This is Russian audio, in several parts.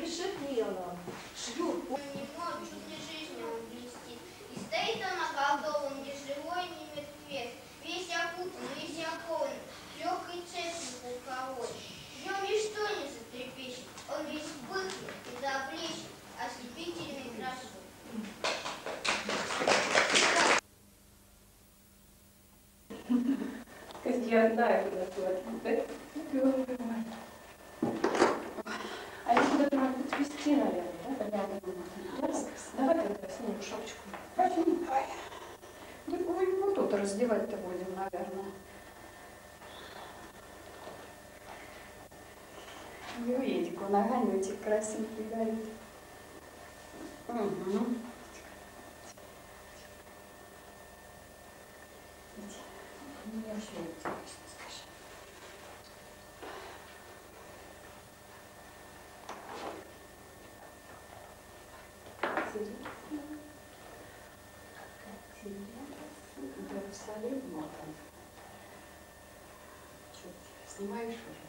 пришипела. Шлют. Немного чуть ли жизни он блестит. И стоит он околдован, ни живой, ни мертвец. Весь окутан, весь окован, легкой цепью полковой. В нем ничто не затрепещет, он весь вспыхнет и заблещет ослепительной красой. Я знаю, куда ты отдать отвезти, наверное, да? Порядок. Давай тогда сниму шапочку. Давай. Ну, его тут раздевать-то будем, наверное. И Эдику ногами этих красивых горит. Угу. Мне все интересно, Иерусалим, вот он. Что, снимаешь уже?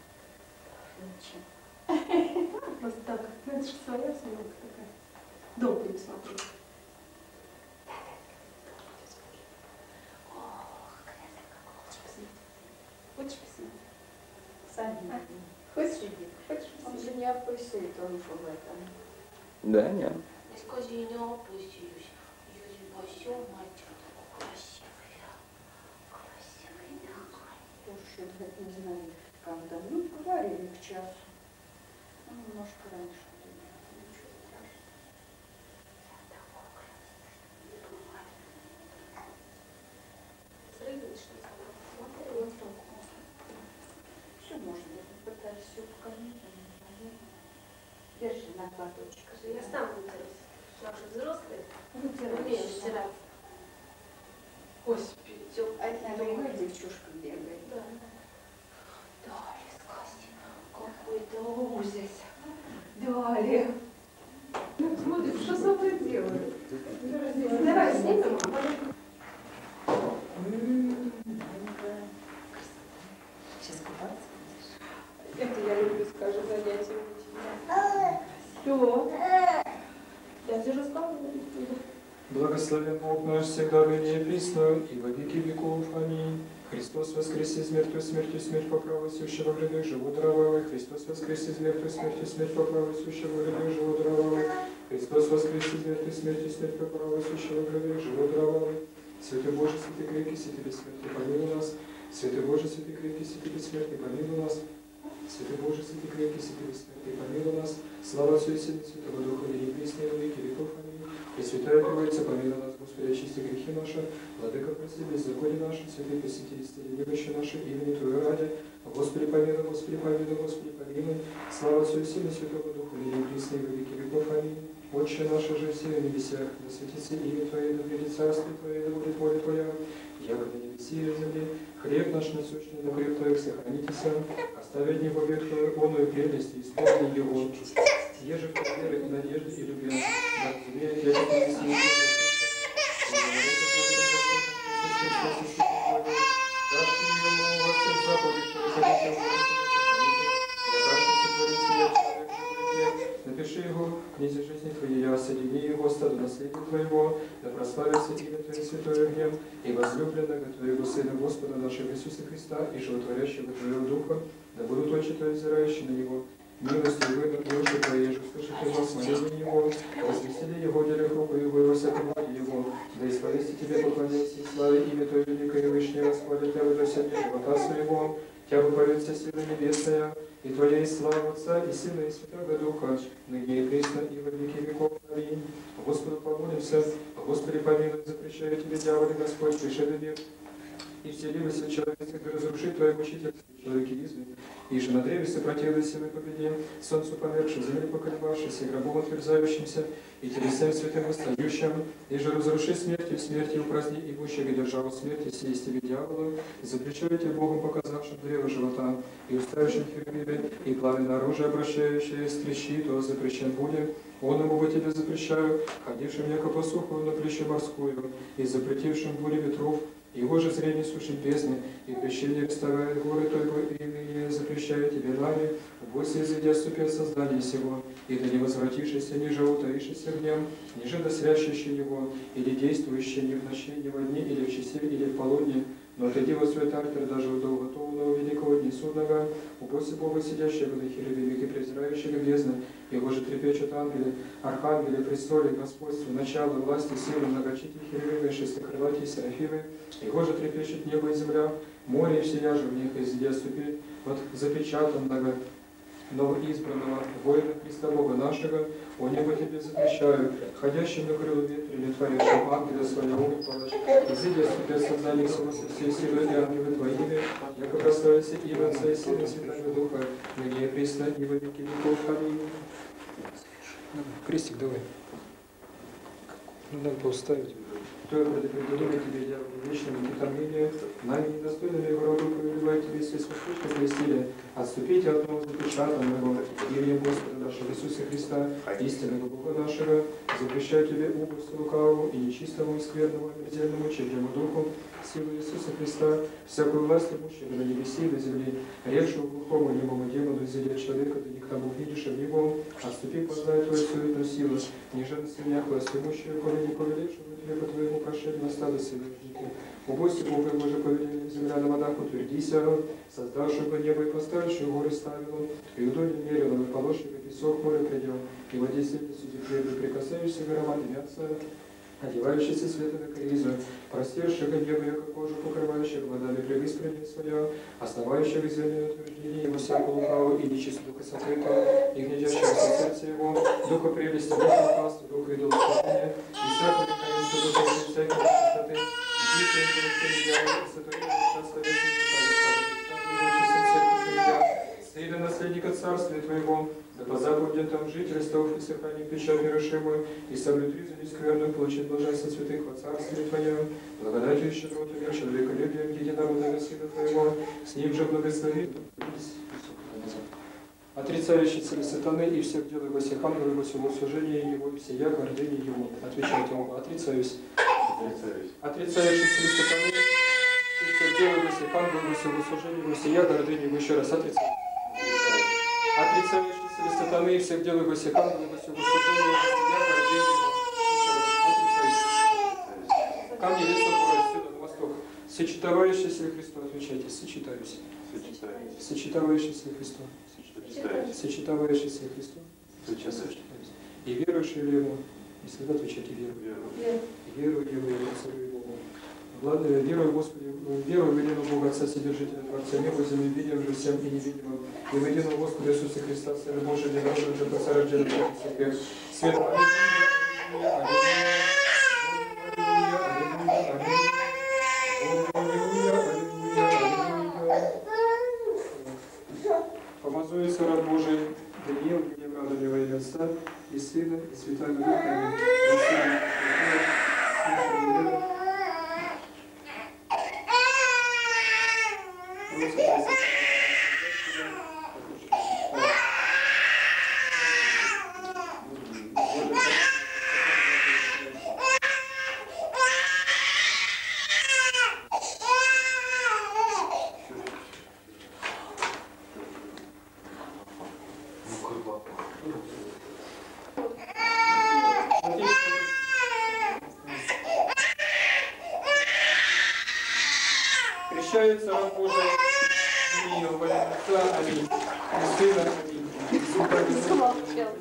Ничего. Просто так, ну это же своя съемка такая. Долго не смотрю. Хочешь посмотреть? Сами. Хочешь иди? Хочешь Он посмотреть? же не опустит, он же в этом. Да, нет. Скажи, не опустились. Юрий мальчик такой красивый. Красивый такой. Тоже не знаю, когда. Ну, говорили к часу. Ну, немножко раньше. Я пытаюсь все покормить. Держи на платочек. Я сам вытираюсь. Я уже взрослая. Вытирай. Умею стирать. Господи, тёп- А это другая девчушка бегает. Да. Дали, скажи, какой-то ужас. Дали. Ну, смотри, что со мной делают? Давай снимем, а потом Сейчас купаться будешь? Это я люблю, скажем, занятия у тебя. Все. Я тебе рассказываю. Благословен Бог наш всегда ныне и присно, и во веки веков. Аминь. Христос воскресе из мертвых смертью, смерть по праву сущего грядах, живот здравого. Христос воскресе из мертвых смертью, смерть по праву сущего грядах, живот здравого. Христос воскресе из мертвых смертью, смерть по праву сущего в грядах, живот здравого. Святый Боже, святый крепкий, святый бессмертный, помилуй нас. Святый Боже, святый крепкий, святый бессмертный, помилуй нас. Святый Боже, святый крепкий, святый бессмертный, помилуй нас. Слава Отцу и Сыну, и Святого Духа, ныне и и во веки веков. Аминь. Пресвятая Троица, помилуй нас, Господи, очисти грехи наши, Владыка, прости беззаконие наши, святые посетители, немощи наши, имени Твое ради. Господи, помилуй, Господи, помилуй, Господи, помилуй. Слава Отцу и Сыну, и Святого Духа, ныне и и во веки веков. Аминь. Отче наше же все на небесах, да светится имя Твое, да придет царствие Твое, да будет воля Твоя, яко на небеси и на земле. Хлеб наш насущный, на хлеб Твоих сохранитесь, от него век Твою, оную прелесть, исполни его. Еже в веры и надежды и любви, да разумеет, я не смею, Напиши его в книге жизни Твоей, я соедини его стаду наследия Твоего, да прославится имя Твое святое огнем, и возлюбленного Твоего Сына Господа нашего Иисуса Христа, и животворящего Твоего Духа, да будут очи Твои взирающие на Него, милостью вы на души Твоей же услышите вас моление Его, возвестили Его делях руку Его и во всяком роде Его, да исповести Тебе поклоняйся и славе имя Твое великое и вышнее, восхвалит Тебя до себя живота своего, Тебя выповедся сила небесная, и и слава Отца, и Сына, и Святого Духа, ныне и присно, и во веки веков. Аминь. Господу помолимся, Господи помилуй, запрещаю Тебе, дьяволе Господь, пришедший век, и вселилась в человека, да разрушит Твое мучительство, человекизме, и же на древе сопротивляйся мы победе, солнцу померкшим, земле поколебавшись, и гробом отверзающимся, и телесам святым восстающим, и же разруши смерть и в смерти упраздни имущего и державу смерти, из тебе дьявола, и запрещаю тебе Богом показавшим древо живота, и уставившим херувимы, и пламенное оружие обращающее стрещи, то запрещен будет, он ему во тебе запрещаю, ходившим яко посуху на плече морскую, и запретившим буре ветров, его же зрение сушит бездны, и крещение вставает горы только имени запрещаю тебе нами, изыдя ступи от создания сего, и да не возвратившийся, ниже утаившийся гнем, ниже досрящийся его, или действующий ни в ночи, ни во дни, или в часе, или в полудне, но отойди во свой артер даже долго готовного великого дни судного, убойся Бога, сидящего на херувимике, презирающего бездны, его же трепещут ангелы, архангели, престоле, господству, начало, власти, силы, многочисленные херувимы, шестикрылатые серафимы, его же трепещет небо и земля, море и всея в них изъеди ступи от новоизбранного воина Христа Бога нашего, о небо тебе запрещаю, ходящим на крылу ветре, творящим ангела своего палач, изыди ступи от сознания всего со всей силы и ангелы твоими, яко прославится имя Отца и Сына и Святого Духа, ныне и присно и во веки веков. Аминь. Крестик давай. Надо поставить. То я предопределил тебе, я в вечном томлении, нами недостойными его роду повелеваю тебе, если священника крестили, отступите от нового запечатанного именем Господа нашего Иисуса Христа, истинного Бога нашего, запрещаю тебе область лукавому и нечистому, и скверному, и мерзельному, чужому духу, силу Иисуса Христа, всякую власть имущую на небеси и на земле, режу глухому, немому демону, изъедя человека, да никто Бог видишь в него, отступи, познай твою суетную силу, ниже на сыня власть имущую, коли не повелишь, тебе по твоему прошению стада сыновники. Убойся Бога, Боже, повеление земля на водах, утвердися, создавшего небо и поставившего горы ставил, и вдоль мерил, и положи, как песок море придет, и воде судеб, прикасаешься к аромату мяса, одевающийся светом и кризу, простершего небо, яко кожу покрывающих водами превыспрение свое, основающего землю утверждение его всякого лукавого и духа сокрытого, и гнедящего сердце его, духа прелести, духа лукавства, духа идолопоклонения, и всякого таинства, духа и всякой чистоты, и дикой дьявола, сотворения царства вечного, Сына наследника царствия Твоего, да по заповедям там жить, ростов и сохрани печать нерушимую, и соблюди за нескверную, получить блаженство святых во царстве Твоем, благодатью и щедроту мир человеколюбием единородного Сына Твоего, с ним же благослови. Отрицающий цели сатаны и всех дел его всех ангелов, его всего служения его, и всея гордыни его. Отвечайте оба. Отрицаюсь. Отрицаюсь. Отрицающий цели сатаны и всех дел его всех ангелов, его всего служения его, всея гордыни его. Еще раз отрицаю. Отрицающий цели сатаны и всех дел его всех ангелов, его всего служения его, всея гордыни его. Еще раз. Отрицаюсь. Ко мне лицо положь сюда, на восток. Сочетающийся ли Христу, отвечайте, сочетаюсь. Сочетающийся ли. Сочетаюсь. Сочетающийся ли Христу. Сочетаюсь. И верующий ли ему, и всегда отвечайте. Верую. И верую ему, и Царю и Богу. Ладно, верую Верую в единого Бога Отца Вседержителя, Творца неба, земли, видим же всем и невидимым. И в единого Господа Иисуса Христа, Сына Божия, недорожного же Отца рождения всех Свет. Помазуется раб Божий, Даниил, гнев во имя Отца и Сына и Святого Духа. Аминь. И Сына, и Духа, и Духа, и Духа. Ну, курва. Крещается раб Божий, Аминь, во имя Отца, Аминь, и Сына, Аминь,